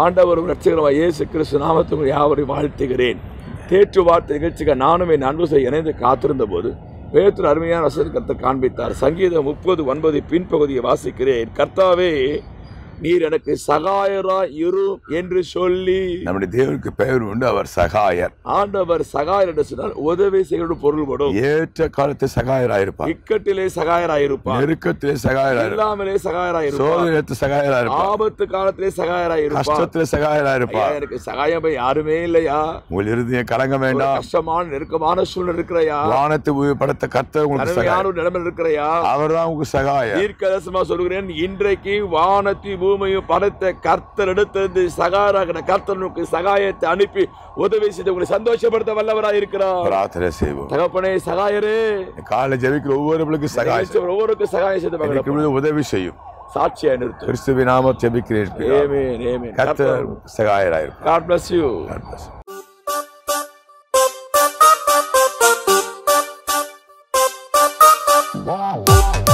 ஆண்டவரும் ரட்சகரமாக இயேசு கிறிஸ்து நாமத்துக்கு யாவரையும் வாழ்த்துகிறேன். தேற்று வார்த்தை நிகழ்ச்சிக்கு நானும் என் அன்பு செய்ய இணைந்து காத்திருந்த போது வேற்று அருமையான வசதி கருத்தை காண்பித்தார். சங்கீதம் முப்பது ஒன்பது பின்பகுதியை வாசிக்கிறேன். கர்த்தாவே நீர் எனக்கு சகாயரா இரு என்று சொல்லி. நம்முடைய தேவனுக்கு பெயர் உண்டு அவர் சகாயர். ஆண்டவர் சகாயர் என்று சொன்னால் உதவி செய்ய பொருள்படும் ஏற்ற காலத்தில் சகாயராயிருப்பார். இக்கட்டிலே சகாயராயிருப்பார். நெருக்கத்திலே சகாயராயிருப்பார். இல்லாமலே சகாயராயிருப்பார். சோதனத்தில் சகாயராயிருப்பார். ஆபத்து காலத்திலே சகாயராயிருப்பார். கஷ்டத்தில் சகாயராயிருப்பார். எனக்கு சகாயம் யாருமே இல்லையா? உங்கள் இருதயம் கலங்க வேண்டாம். கஷ்டமான நெருக்கமான சூழ்நிலை இருக்கிறையா? வானத்தை உயர் படைத்த கர்த்தர் உங்களுக்கு சகாயம். நிலைமையில் இருக்கிறையா? அவர்தான் உங்களுக்கு சகாயம். தீர்க்கதரிசனமா சொல்கிறேன் இன்றைக்கு வானத்தி பூமியும் படைத்த கர்த்தர் எடுத்தது சகாராகின கர்த்தனுக்கு சகாயத்தை அனுப்பி உதவி செய்து உங்களை சந்தோஷப்படுத்த வல்லவராய் இருக்கிறார் பிரார்த்தனை செய்வோம் தகப்பனே சகாயரே காலை ஜெபிக்கிற ஒவ்வொருவருக்கும் சகாயம். ஒவ்வொருக்கும் சகாயம் செய்து உதவி செய்யும் சாட்சியா நிறுத்து கிறிஸ்துவின் நாமம் ஆமென். கர்த்தர் சகாயராயிருப்பார் God bless you. God bless you. Wow.